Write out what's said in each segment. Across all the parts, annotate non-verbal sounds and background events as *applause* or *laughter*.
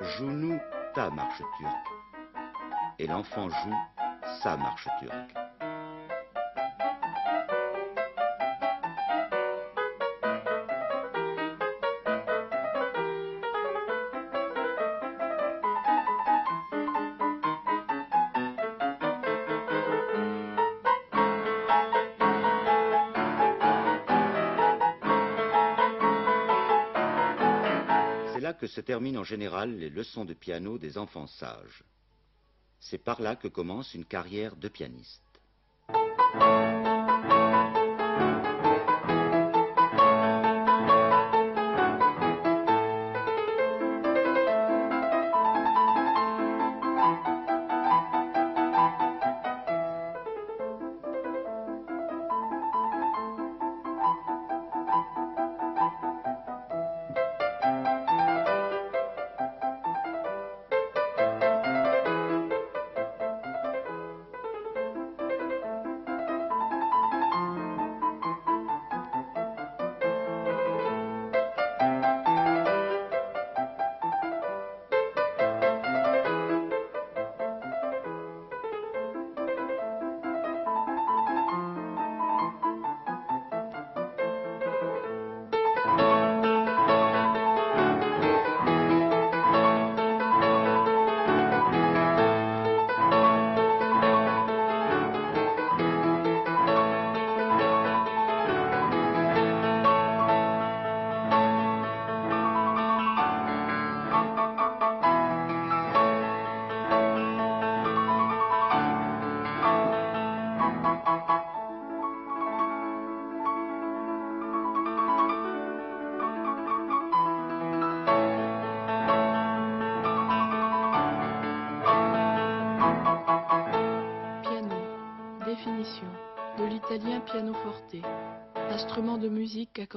joue-nous ta marche turque. Et l'enfant joue sa marche turque. Que se terminent en général les leçons de piano des enfants sages. C'est par là que commence une carrière de pianiste.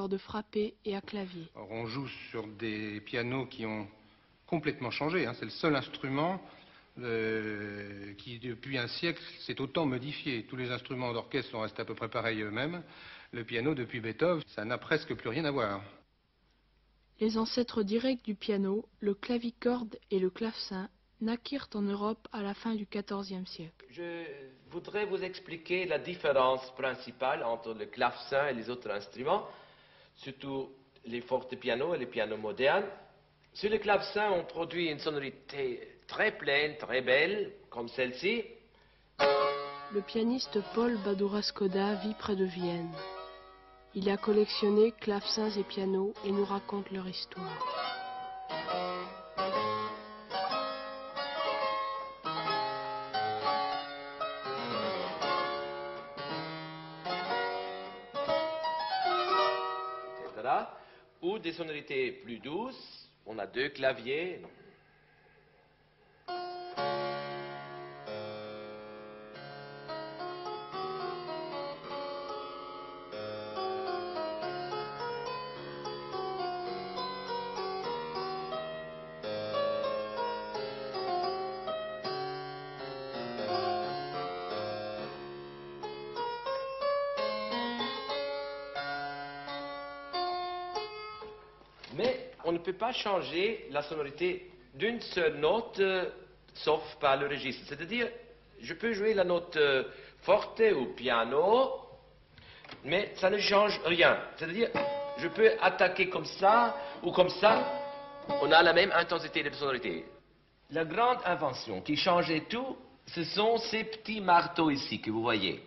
De frapper et à clavier. on joue sur des pianos qui ont complètement changé. Hein. C'est le seul instrument euh, qui, depuis un siècle, s'est autant modifié. Tous les instruments d'orchestre sont restés à peu près pareils eux-mêmes. Le piano, depuis Beethoven, ça n'a presque plus rien à voir. Les ancêtres directs du piano, le clavicorde et le clavecin, naquirent en Europe à la fin du XIVe siècle. Je voudrais vous expliquer la différence principale entre le clavecin et les autres instruments surtout les fortes pianos et les pianos modernes. Sur le clavecin, on produit une sonorité très pleine, très belle, comme celle-ci. Le pianiste Paul Badura-Skoda vit près de Vienne. Il a collectionné clavecins et pianos et nous raconte leur histoire. Des sonorités plus douces. On a deux claviers. Peut pas changer la sonorité d'une seule note, euh, sauf par le registre. C'est-à-dire, je peux jouer la note euh, forte au piano, mais ça ne change rien. C'est-à-dire, je peux attaquer comme ça ou comme ça, on a la même intensité de sonorité. La grande invention qui changeait tout, ce sont ces petits marteaux ici que vous voyez.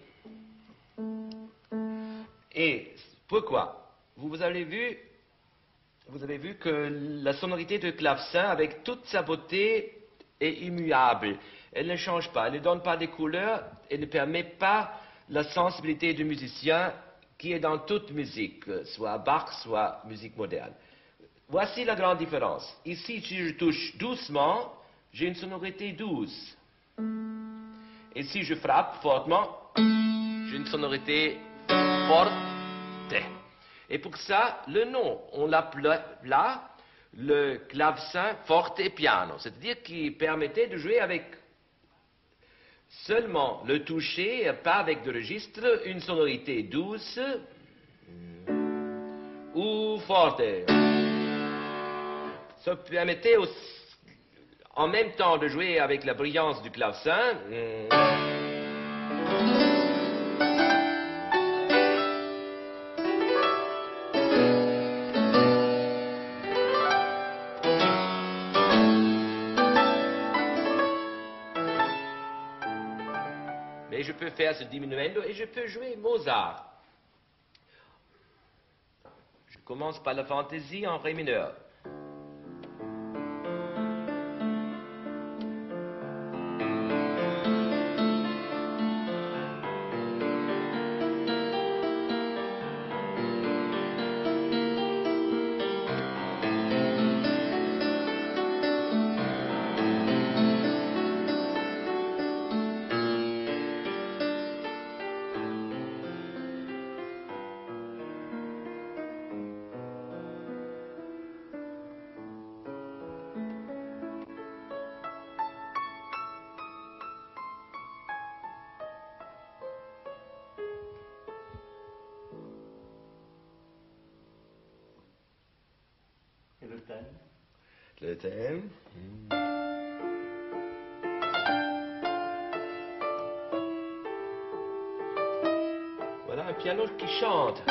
Et pourquoi? Vous avez vu, vous avez vu que la sonorité de clavecin, avec toute sa beauté, est immuable. Elle ne change pas, elle ne donne pas des couleurs, elle ne permet pas la sensibilité du musicien qui est dans toute musique, soit Bach, soit musique moderne. Voici la grande différence. Ici, si je touche doucement, j'ai une sonorité douce. Et si je frappe fortement, j'ai une sonorité forte. Et pour ça, le nom, on l'appelait là le clavecin forte et piano, c'est-à-dire qui permettait de jouer avec seulement le toucher, pas avec de registre, une sonorité douce ou forte. Ça permettait en même temps de jouer avec la brillance du clavecin. Mais je peux faire ce diminuendo et je peux jouer Mozart. Je commence par la fantaisie en ré mineur. Et le thème Le thème. Voilà un piano qui chante.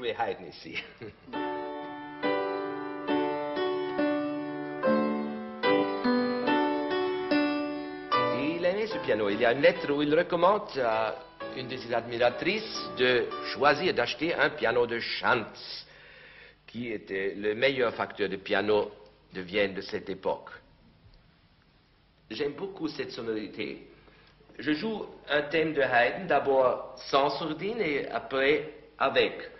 Jouer Haydn ici. *laughs* Il aimait ce piano. Il y a une lettre où il recommande à une de ses admiratrices de choisir d'acheter un piano de Schantz, qui était le meilleur facteur de piano de Vienne de cette époque. J'aime beaucoup cette sonorité. Je joue un thème de Haydn, d'abord sans sourdine et après avec.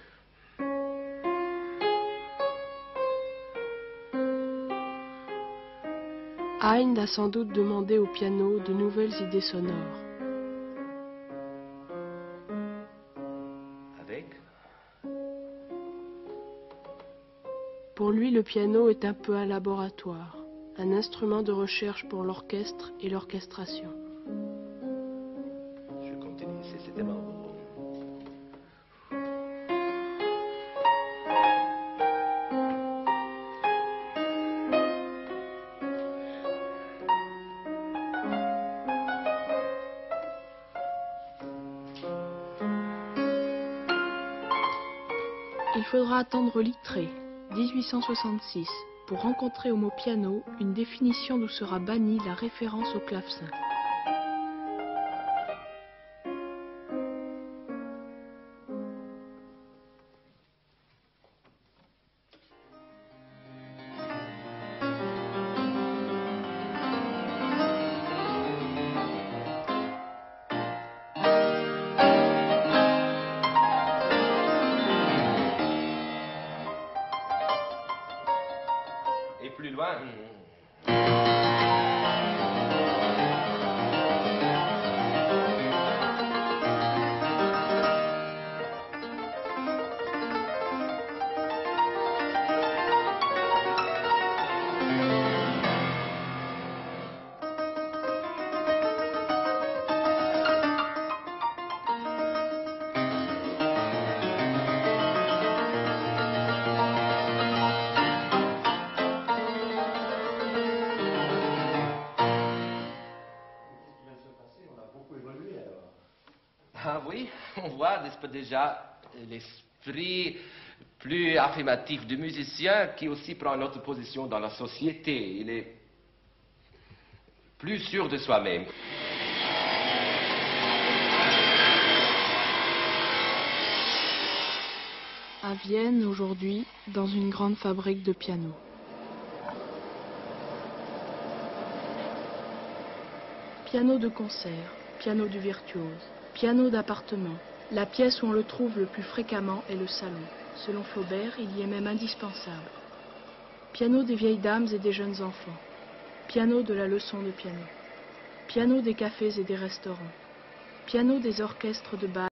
Haydn a sans doute demandé au piano de nouvelles idées sonores. Avec? Pour lui, le piano est un peu un laboratoire, un instrument de recherche pour l'orchestre et l'orchestration. Faudra attendre Littré, 1866, pour rencontrer au mot piano une définition d'où sera bannie la référence au clavecin. N'est-ce pas, déjà l'esprit plus affirmatif du musicien qui aussi prend notre position dans la société. Il est plus sûr de soi-même. À Vienne, aujourd'hui, dans une grande fabrique de pianos. Piano de concert, piano du virtuose, piano d'appartement. La pièce où on le trouve le plus fréquemment est le salon. Selon Flaubert, il y est même indispensable. Piano des vieilles dames et des jeunes enfants. Piano de la leçon de piano. Piano des cafés et des restaurants. Piano des orchestres de bal